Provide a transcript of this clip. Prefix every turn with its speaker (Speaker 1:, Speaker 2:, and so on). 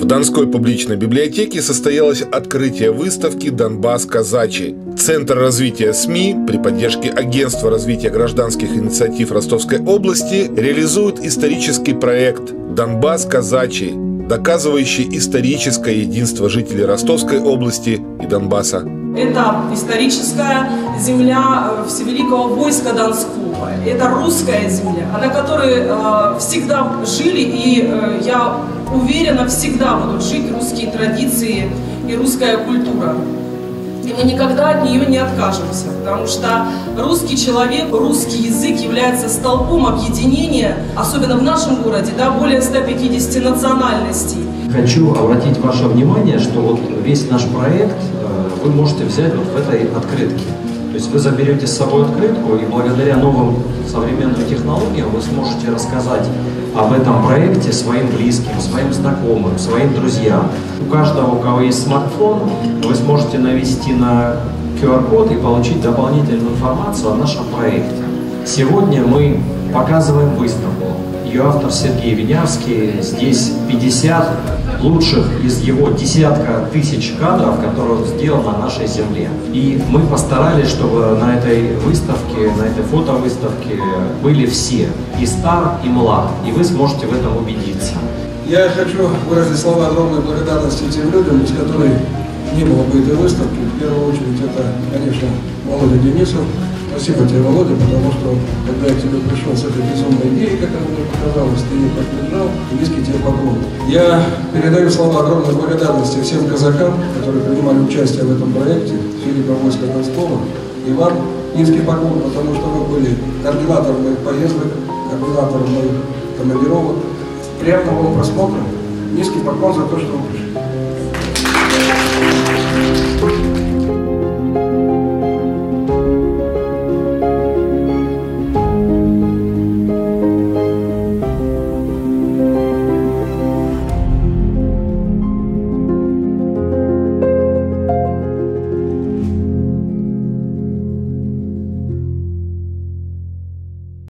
Speaker 1: В Донской публичной библиотеке состоялось открытие выставки «Донбасс казачий». Центр развития СМИ при поддержке Агентства развития гражданских инициатив Ростовской области реализует исторический проект «Донбасс казачий», доказывающий историческое единство жителей Ростовской области и Донбасса.
Speaker 2: Это историческая земля э, Всевеликого войска Донского. Это русская земля, на которой э, всегда жили, и э, я уверена, всегда будут жить русские традиции и русская культура. И мы никогда от нее не откажемся, потому что русский человек, русский язык является столпом объединения, особенно в нашем городе, да, более 150 национальностей.
Speaker 3: Хочу обратить ваше внимание, что вот весь наш проект вы можете взять вот в этой открытке. То есть вы заберете с собой открытку, и благодаря новым современным технологиям вы сможете рассказать об этом проекте своим близким, своим знакомым, своим друзьям. У каждого, у кого есть смартфон, вы сможете навести на QR-код и получить дополнительную информацию о нашем проекте. Сегодня мы показываем выставку. Ее автор Сергей Винявский. Здесь 50 лучших из его десятка тысяч кадров, которые он сделал на нашей земле. И мы постарались, чтобы на этой выставке, на этой фотовыставке были все, и стар, и млад, и вы сможете в этом убедиться.
Speaker 4: Я хочу выразить слова огромной благодарности тем людям, без которых не было бы этой выставки. В первую очередь это, конечно, Володя Денисов, Спасибо тебе, Володя, потому что, когда я к тебе пришел с этой безумной идеей, как она мне показалась, ты ее поддержал, низкий тебе поклон. Я передаю слова огромной благодарности всем казакам, которые принимали участие в этом проекте, Филиппа Войска Донского, и вам низкий поклон, потому что вы были координатором моих поездок, координатором моих командировок. Приятного вам просмотра. Низкий поклон за то, что вы пришли.